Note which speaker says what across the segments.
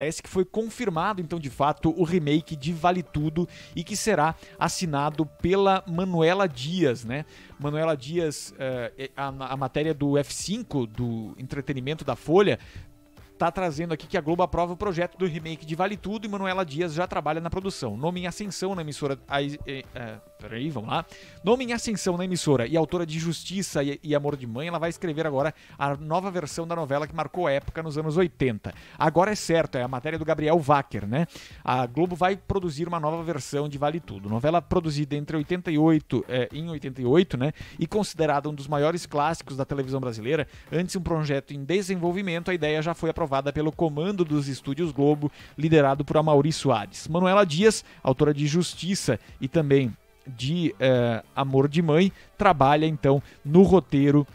Speaker 1: Parece que foi confirmado, então, de fato, o remake de Vale Tudo e que será assinado pela Manuela Dias, né? Manuela Dias, uh, a, a, matéria do F5, do entretenimento da Folha, tá trazendo aqui que a Globo aprova o projeto do remake de Vale Tudo e Manuela Dias já trabalha na produção. Nome em ascensão na emissora. A, a, peraí, vamos lá. Nome em ascensão na emissora e autora de Justiça e, Amor de Mãe, ela vai escrever agora a nova versão da novela que marcou época nos anos 80. Agora é certo, é a matéria do Gabriel Wacker, né? A Globo vai produzir uma nova versão de Vale Tudo. Novela produzida entre 88 é, em 88, né? E considerada um dos maiores clássicos da televisão brasileira. Antes um projeto em desenvolvimento, a ideia já foi aprovada pelo comando dos estúdios Globo, liderado por Amaury Soares. Manuela Dias, autora de Justiça e também de uh, Amor de Mãe, trabalha então no roteiro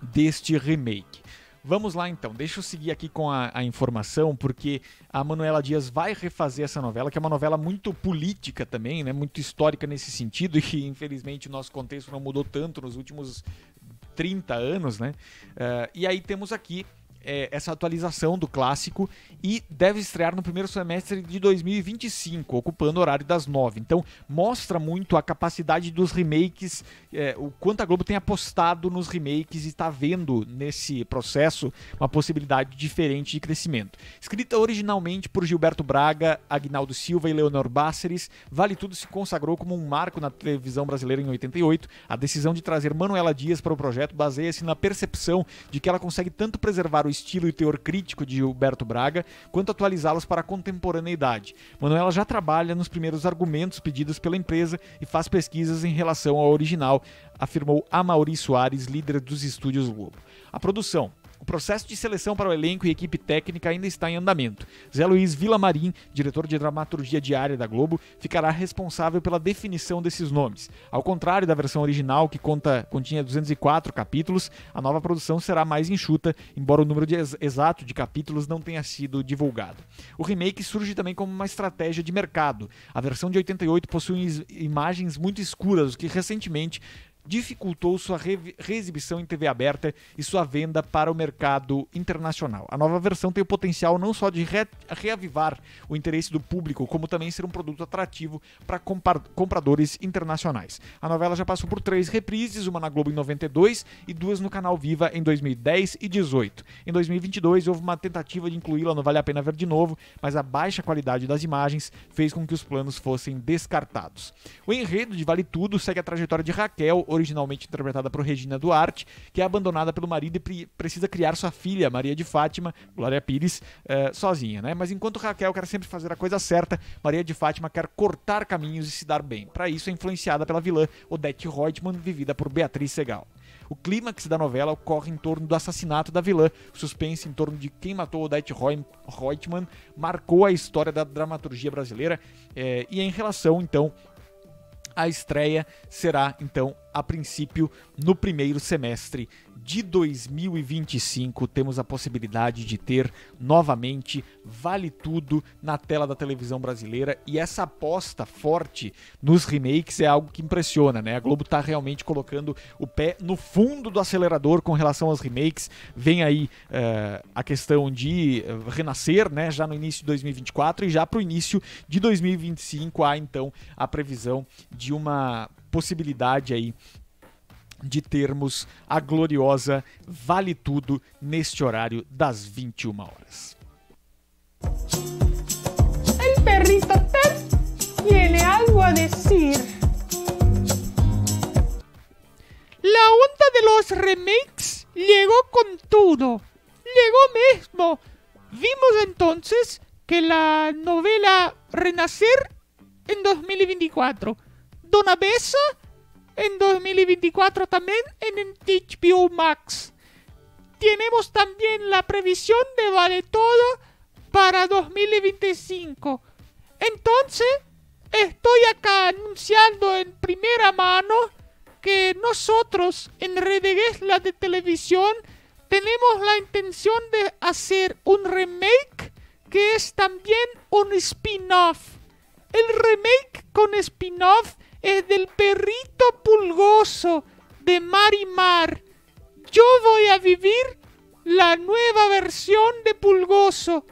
Speaker 1: deste remake. Vamos lá então, deixa eu seguir aqui com a, a, informação, porque a Manuela Dias vai refazer essa novela, que é uma novela muito política também, né? muito histórica nesse sentido, e que infelizmente o nosso contexto não mudou tanto nos últimos 30 anos, né? Uh, e aí temos aqui é, essa atualização do clássico e deve estrear no primeiro semestre de 2025, ocupando o horário das nove. Então mostra muito a capacidade dos remakes, é, o quanto a Globo tem apostado nos remakes e está vendo nesse processo uma possibilidade diferente de crescimento. Escrita originalmente por Gilberto Braga, Agnaldo Silva e Leonor Báceres, Vale Tudo se consagrou como um marco na televisão brasileira em 88. A decisão de trazer Manuela Dias para o projeto baseia-se na percepção de que ela consegue tanto preservar o estilo e teor crítico de Gilberto Braga, quanto atualizá-los para a contemporaneidade. Manuela já trabalha nos primeiros argumentos pedidos pela empresa e faz pesquisas em relação ao original, afirmou Amaury Soares, líder dos estúdios Globo. A produção o processo de seleção para o elenco e equipe técnica ainda está em andamento. Zé Luiz Vilamarim, diretor de dramaturgia diária da Globo, ficará responsável pela definição desses nomes. Ao contrário da versão original, que conta, continha 204 capítulos, a nova produção será mais enxuta, embora o número de ex exato de capítulos não tenha sido divulgado. O remake surge também como uma estratégia de mercado. A versão de 88 possui imagens muito escuras, o que recentemente dificultou sua re reexibição em TV aberta e sua venda para o mercado internacional. A nova versão tem o potencial não só de re reavivar o interesse do público, como também ser um produto atrativo para compradores internacionais. A novela já passou por três reprises, uma na Globo em 92 e duas no canal Viva em 2010 e 18. Em 2022 houve uma tentativa de incluí-la no Vale a Pena Ver de novo, mas a baixa qualidade das imagens fez com que os planos fossem descartados. O enredo de Vale Tudo segue a trajetória de Raquel, originalmente interpretada por Regina Duarte, que é abandonada pelo marido e precisa criar sua filha, Maria de Fátima, Glória Pires, uh, sozinha, né? Mas enquanto Raquel quer sempre fazer a coisa certa, Maria de Fátima quer cortar caminhos e se dar bem. Para isso é influenciada pela vilã Odette Reutemann, vivida por Beatriz Segal. O clímax da novela ocorre em torno do assassinato da vilã. O suspense em torno de quem matou Odette Reutemann marcou a história da dramaturgia brasileira é, e em relação, então, a estreia será então a princípio no primeiro semestre de 2025 temos a possibilidade de ter novamente Vale Tudo na tela da televisão brasileira e essa aposta forte nos remakes é algo que impressiona, né? A Globo está realmente colocando o pé no fundo do acelerador com relação aos remakes. Vem aí uh, a questão de uh, renascer, né? Já no início de 2024 e já para o início de 2025 há então a previsão de uma possibilidade aí de termos a gloriosa Vale Tudo neste horário das 21 horas.
Speaker 2: El perrito Ted tiene algo a decir.
Speaker 3: La onda de los remakes llegó con todo. Llegó mismo. Vimos entonces que la novela Renacer en 2024 Dona Bessa en 2024 también en HBO Max. Tenemos también la previsión de Vale Todo para 2025. Entonces, estoy acá anunciando en primera mano que nosotros en Redeguesla de Televisión tenemos la intención de hacer un remake que es también un spin-off. El remake con spin-off es del perrito pulgoso de Marimar. Yo voy a vivir la nueva versión de Pulgoso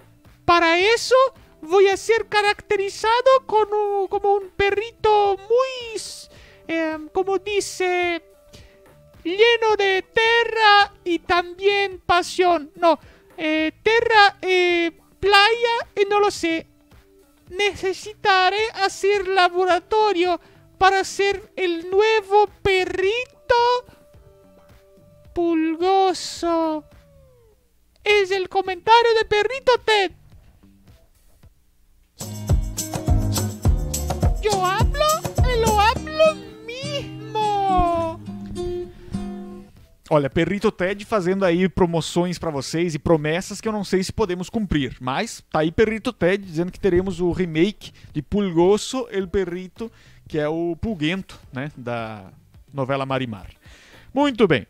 Speaker 3: para eso voy a ser caracterizado como, como un perrito muy, eh, como dice, lleno de terra y también pasión. No, eh, terra, eh, playa, y no lo sé. Necesitaré hacer laboratorio para ser el nuevo perrito pulgoso. Es el comentario de Perrito Ted. Yo hablo lo hablo mismo.
Speaker 1: Olha, Perrito Ted fazendo aí promoções pra vocês e promessas que eu não sei se podemos cumprir. Mas tá aí Perrito Ted dizendo que teremos o remake de Pulgoso El Perrito, que é o Pulguento, né, da novela Marimar. Muito bem.